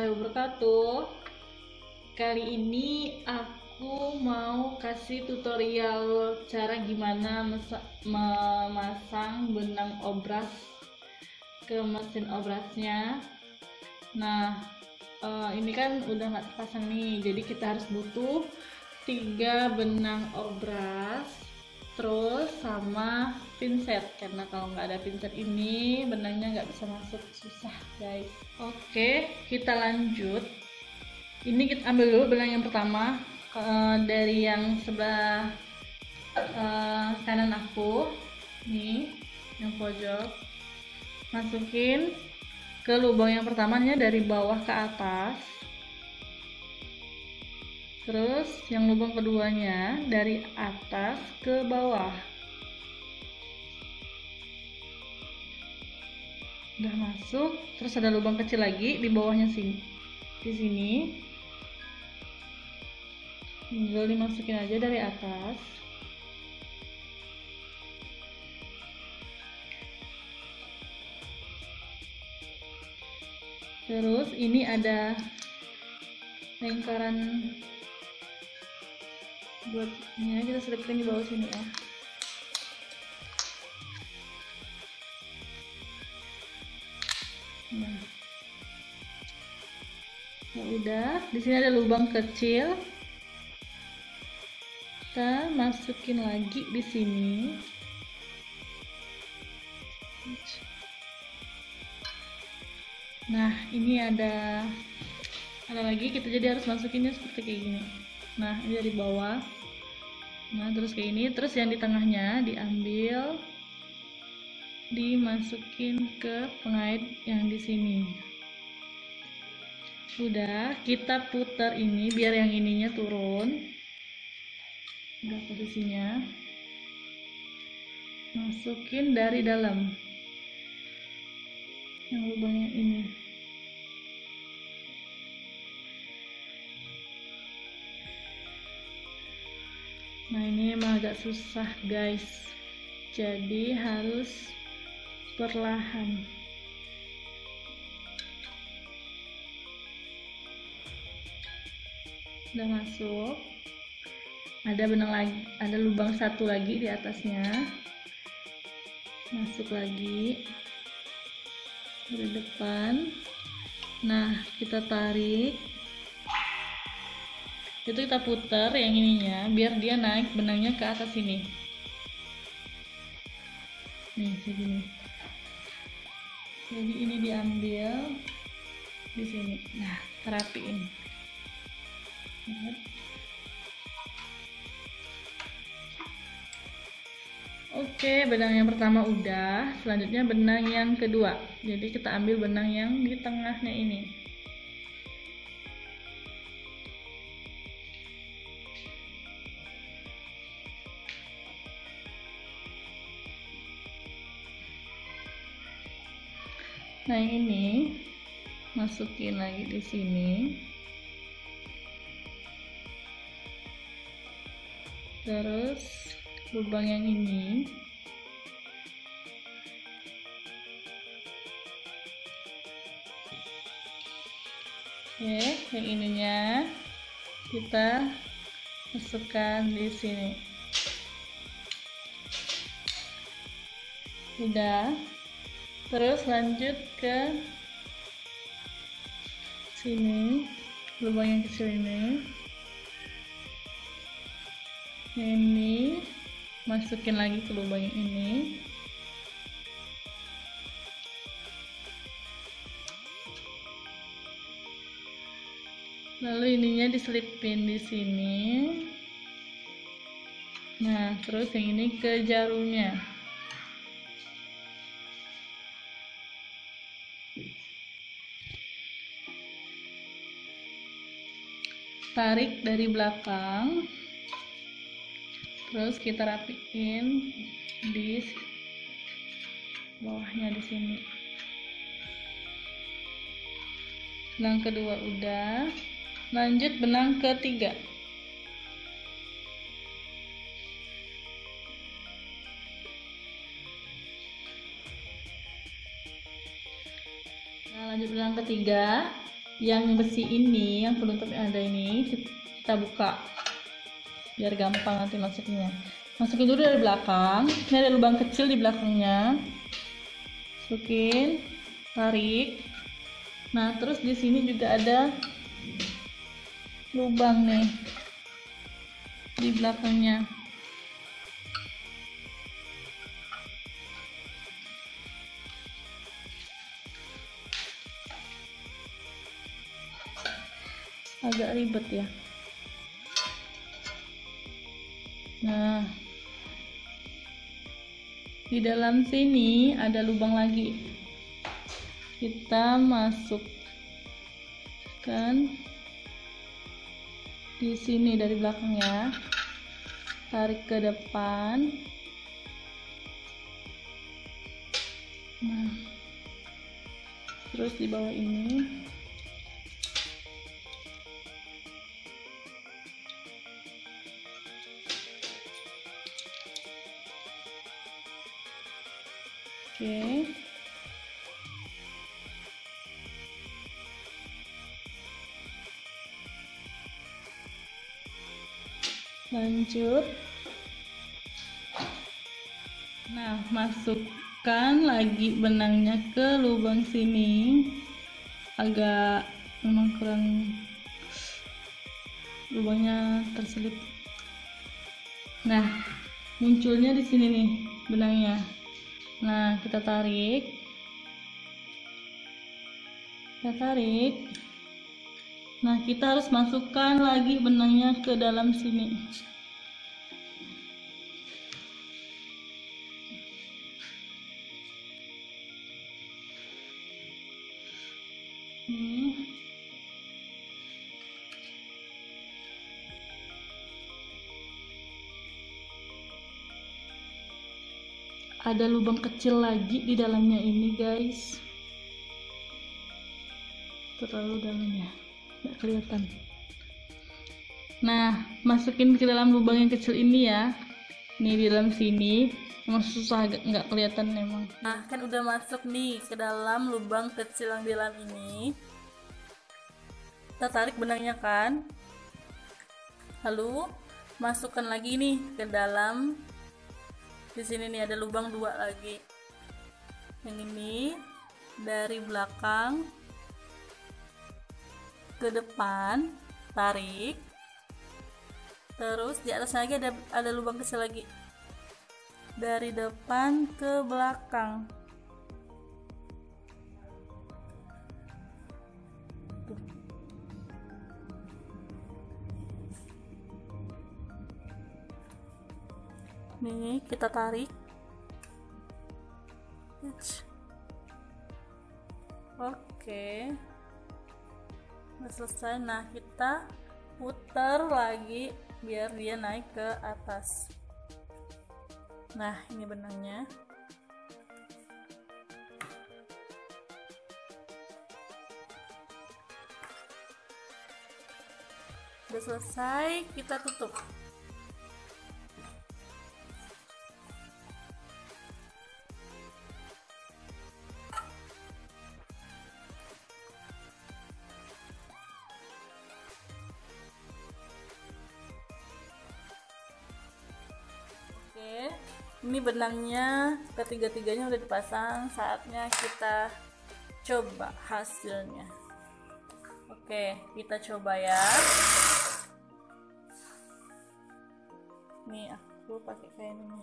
warahmatullahi wabarakatuh. Kali ini aku mau kasih tutorial cara gimana memasang benang obras ke mesin obrasnya. Nah eh, ini kan udah nggak terpasang nih jadi kita harus butuh tiga benang obras terus sama pinset karena kalau nggak ada pinset ini benangnya nggak bisa masuk. Susah guys. Oke kita lanjut. Ini kita ambil dulu benang yang pertama. Uh, dari yang sebelah uh, kanan aku. Nih yang pojok. Masukin ke lubang yang pertamanya dari bawah ke atas terus yang lubang keduanya dari atas ke bawah. Udah masuk terus ada lubang kecil lagi di bawahnya sini. Di sini. Tinggal dimasukin aja dari atas. Terus ini ada lingkaran buat ini kita selipin di bawah sini ya. Nah. Ya udah di sini ada lubang kecil. Kita masukin lagi di sini. Nah ini ada ada lagi. Kita jadi harus masukinnya seperti kayak gini. Nah ini dari bawah nah terus kayak ini terus yang di tengahnya diambil dimasukin ke pengait yang di sini. Sudah kita putar ini biar yang ininya turun. Udah posisinya. Masukin dari dalam. Yang lubangnya ini nah ini emang agak susah guys. Jadi harus perlahan. Udah masuk. Ada benang lagi ada lubang satu lagi di atasnya. Masuk lagi. Dari depan. Nah kita tarik itu kita putar yang ininya biar dia naik benangnya ke atas sini nih segini jadi ini diambil di sini nah terapiin Oke, benang yang pertama udah. Selanjutnya benang yang kedua. Jadi kita ambil benang yang di tengahnya ini. Nah, ini masukin lagi di sini. Terus lubang yang ini. Oke yang ininya kita masukkan di sini. Sudah terus lanjut ke sini lubang yang kecil ini. Ini masukin lagi ke lubang ini. Lalu ininya diselipin di sini. Nah terus yang ini ke jarumnya tarik dari belakang. Terus kita rapiin di bawahnya di sini. Benang kedua udah. Lanjut benang ketiga. Nah lanjut benang ketiga yang besi ini yang penutupnya ada ini kita buka. Biar gampang nanti masuknya. Masukin dulu dari belakang. Ini ada lubang kecil di belakangnya. Masukin tarik. Nah terus di sini juga ada lubang nih di belakangnya agak ribet ya. Nah di dalam sini ada lubang lagi. Kita masukkan di sini dari belakang ya. Tarik ke depan. Nah terus di bawah ini Oke. Lanjut. Nah, masukkan lagi benangnya ke lubang sini. Agak memang kurang lubangnya terselip. Nah, munculnya di sini nih benangnya nah kita tarik. Kita tarik. Nah kita harus masukkan lagi benangnya ke dalam sini ada lubang kecil lagi di dalamnya ini guys. Terlalu dalam ya nggak kelihatan. Nah masukin ke dalam lubang yang kecil ini ya. Nih di dalam sini. Emang susah nggak kelihatan emang. Nah kan udah masuk nih ke dalam lubang kecil yang di dalam ini. Kita tarik benangnya kan. Lalu masukkan lagi nih ke dalam di sini nih ada lubang dua lagi. Yang ini dari belakang ke depan tarik. Terus di atas lagi ada ada lubang kecil lagi. Dari depan ke belakang nih kita tarik. Oke. Udah selesai. Nah kita putar lagi biar dia naik ke atas. Nah ini benangnya. Udah selesai kita tutup ini benangnya ketiga-tiganya udah dipasang saatnya kita coba hasilnya. Oke kita coba ya. Nih aku pakai kain ini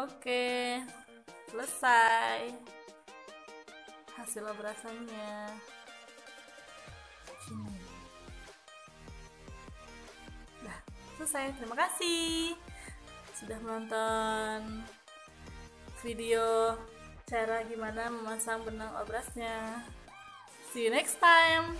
Oke, selesai hasil obrasannya. Dah, selesai. Terima kasih sudah menonton video cara gimana memasang benang obrasnya. See you next time.